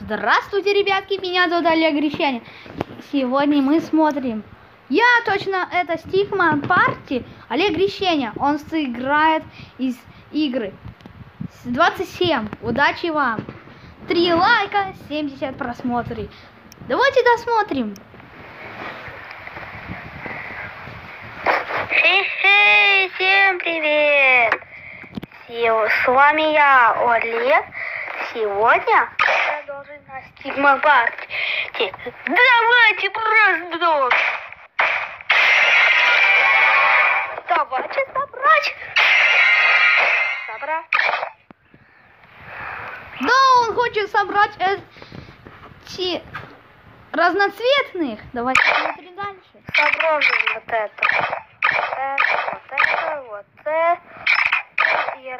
Здравствуйте, ребятки, меня зовут Олег Грещанин. Сегодня мы смотрим. Я точно, это Стигман Парти, Олег Грещанин. Он сыграет из игры. 27. Удачи вам. 3 лайка, 70 просмотров. Давайте досмотрим. Хе-хе, всем привет! С вами я, Олег. Сегодня я должен на Стигма Парти. Давайте просто Давайте собрать. Собрать. Да, он хочет собрать эти разноцветных. Давайте смотрим дальше. Собрали вот это. Вот это, вот это, вот это. И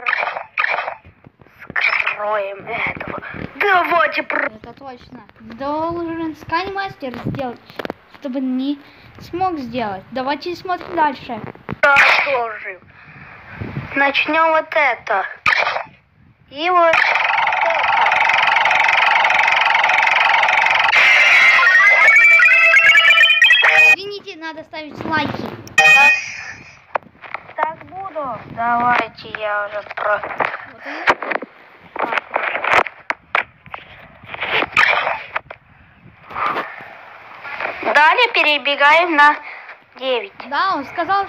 скроем этого. Давайте просто. Это точно. Должен сканмастер сделать, чтобы не смог сделать. Давайте смотрим дальше. Продолжим. Начнем вот это. И вот это. Извините, надо ставить лайки. Так, так буду. Давайте я уже про... Вот Далее перебегаем на 9. Да, он сказал,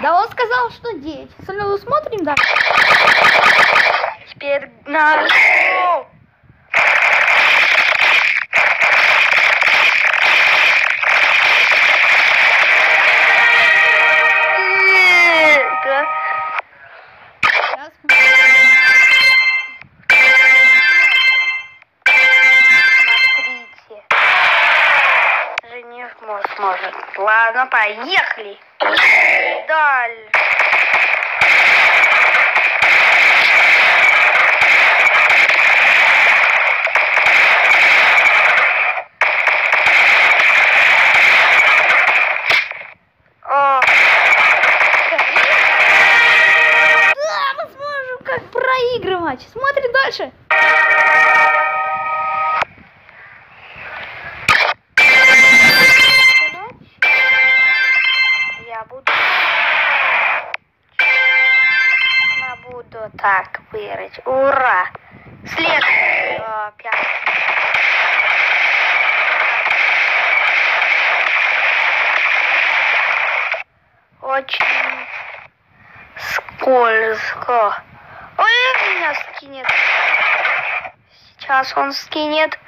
да, он сказал, что 9. Снова смотрим дальше. Теперь на... Ладно, поехали. Дальше. О, Да, мы сможем как проигрывать. Смотрим дальше. Вырыть. Ура! Следующий. О, пятый. Очень скользко. Ой, меня скинет. Сейчас он скинет.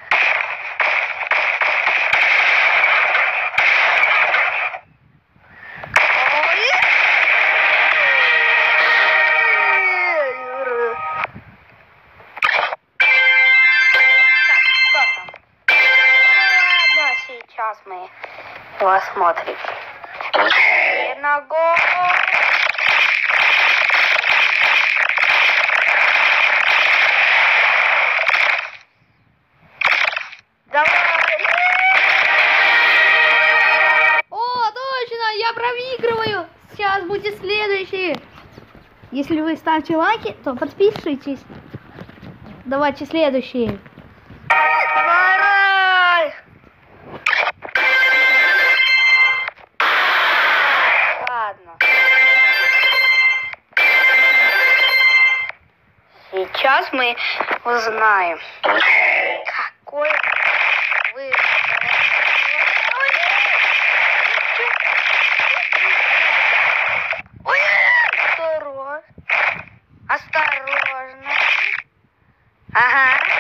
Его смотрим. Теперь на голову. Давай. О, точно, я проигрываю. Сейчас будет следующий. Если вы ставите лайки, то подписывайтесь. Давайте следующий. Сейчас мы узнаем, какой вы... Осторожно. Ага.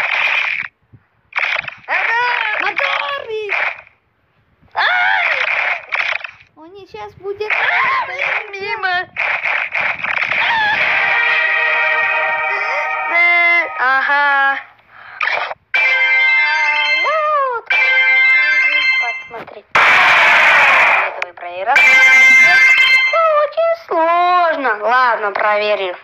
Ладно, ладно, проверим.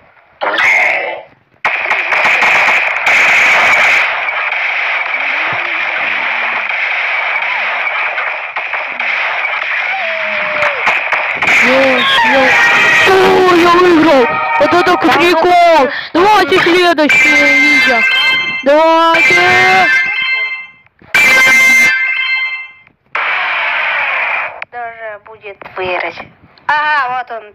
О, я выиграл! Вот это а прикол! Давайте следующее видео! Давайте! Даже будет выиграть. Ага, вот он,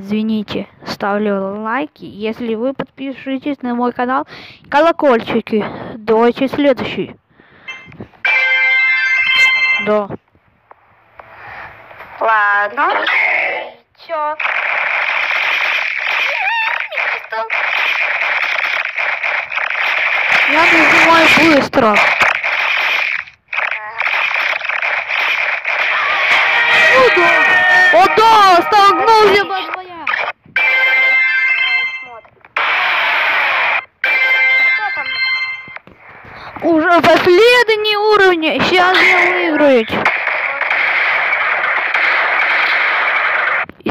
Извините, ставлю лайки, если вы подпишитесь на мой канал, колокольчики. Давайте следующий. Да. Ладно. Чё? Я нажимаю быстро.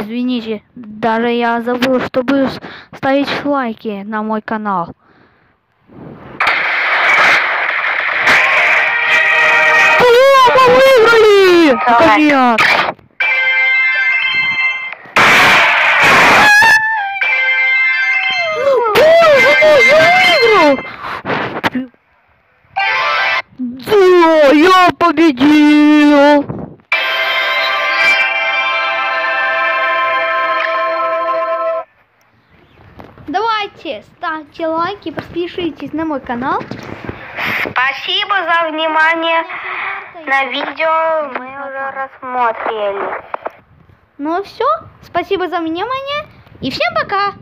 Извините, даже я забыл, чтобы ставить лайки на мой канал. О, мы выиграли! Наконец! Боже мой, я выиграл! Да, я победил! Ставьте лайки, подпишитесь на мой канал. Спасибо за внимание. На видео мы уже рассмотрели. Ну все, спасибо за внимание и всем пока!